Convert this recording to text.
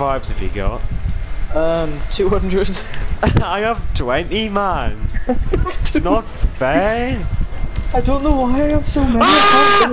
Vibes, have you got? Um, 200. I have 20, man. it's not fair. I don't know why I have so many. Ah!